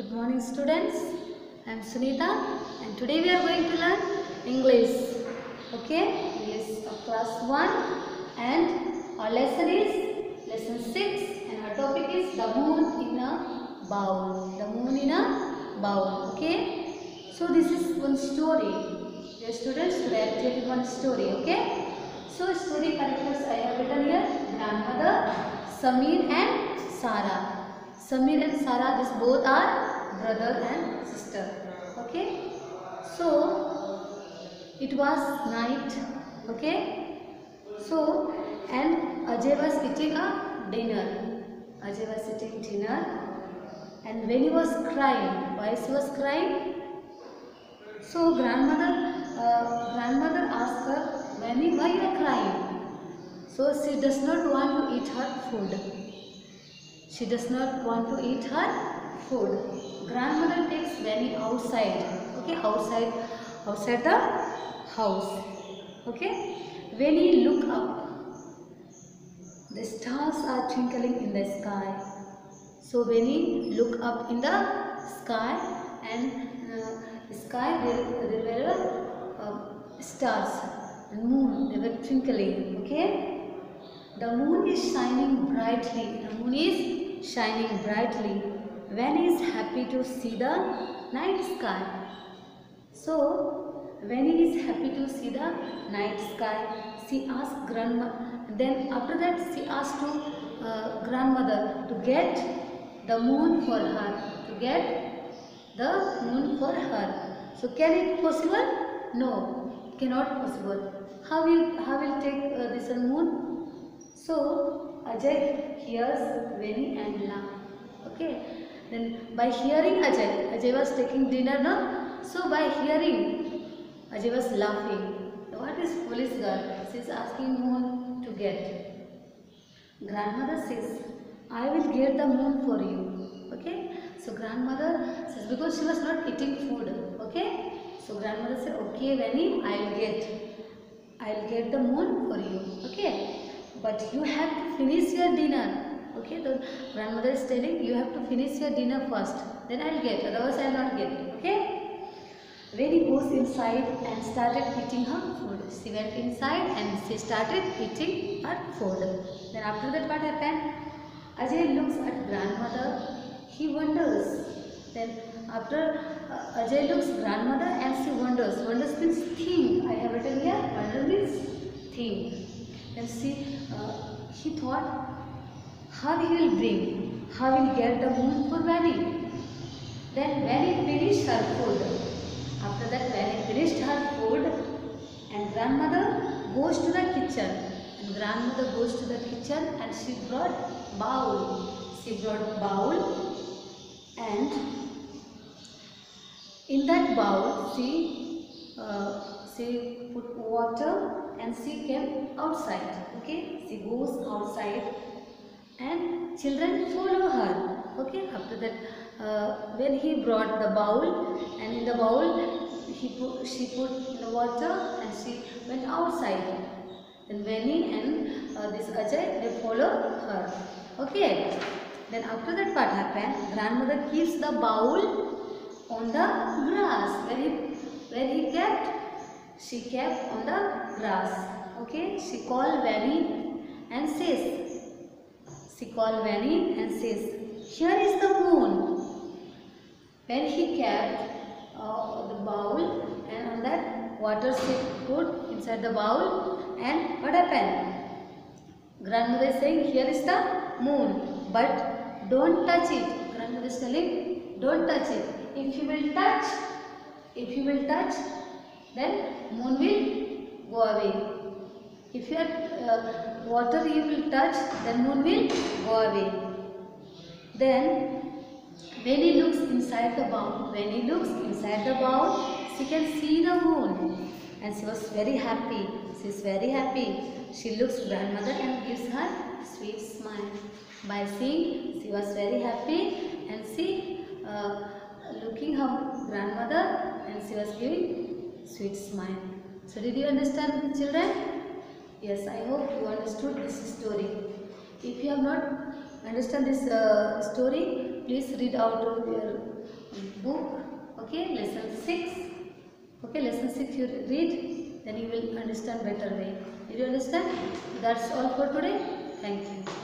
Good morning students. I am Sunita and today we are going to learn English. Okay? Of class 1 and our lesson is lesson 6 and our topic is the moon in a bowl. The moon in a bowl. Okay? So this is one story. Dear students, today I telling one story. Okay? So story characters I have written here. Grandmother, Samir and Sarah. Samir and Sarah, these both are brother and sister. Okay. So it was night. Okay. So and Ajay was eating a dinner. Ajay was eating dinner, and when he was crying, why he was crying? So grandmother, uh, grandmother asked her, Vani, why you are crying? So she does not want to eat her food. She does not want to eat her food. Grandmother takes Vani outside. Okay, outside, outside the house. Okay. He look up, the stars are twinkling in the sky. So he look up in the sky and uh, sky there, there were uh, stars and moon they were twinkling okay the moon is shining brightly the moon is shining brightly when he is happy to see the night sky. So when he is happy to see the night sky she asked grandma then after that she asked to uh, grandmother to get the moon for her to get the moon for her. So can it possible? No cannot possible. How will how will take uh, this moon? So ajay hears Veni and laugh. Okay? Then by hearing ajay ajay was taking dinner no so by hearing ajay was laughing. What is foolish girl? She is asking moon to get. Grandmother says i will get the moon for you. Okay? So grandmother says because she was not eating food. Okay? So grandmother said okay Veni i will get. I will get the moon for you. Okay but you have to finish your dinner. Okay the grandmother is telling you have to finish your dinner first. Then i will get otherwise i will not get. Okay? He goes inside and started eating her food. She went inside and she started eating her food. Then after that what happened? Ajay looks at grandmother. He wonders. Then after uh, ajay looks grandmother and she wonders. Wonders means think i have written here. Wonder means think then she uh, he thought how he will bring how he will get the moon for Vani then when he finished her food after that when he finished her food and grandmother goes to the kitchen and grandmother goes to the kitchen and she brought bowl she brought bowl and in that bowl she uh, she put water and she came outside okay? She goes outside and children follow her okay? After that uh, when he brought the bowl and in the bowl he put, she put the water and she went outside. And Veni and uh, this Ajay they follow her okay? Then after that what happened grandmother keeps the bowl on the grass. Where he where he kept she kept on the grass okay she called Veni and says she called Vani and says, Here is the moon. When he kept uh, the bowl and on that water she put inside the bowl and what happened? Grandmother is saying, Here is the moon, but don't touch it. Grandmother is telling, Don't touch it. If you will touch, if you will touch, then moon will go away. If your uh, water you will touch, then moon will go away. Then, when he looks inside the bowl, when he looks inside the bowl, she can see the moon. And she was very happy. She is very happy. She looks grandmother and gives her sweet smile. By seeing, she was very happy and she uh, looking her grandmother and she was giving sweet smile. So did you understand children? Yes, I hope you understood this story. If you have not understand this uh, story, please read out of your book. Okay, lesson 6. Okay, lesson 6 you read, then you will understand better way. Did you understand? That's all for today. Thank you.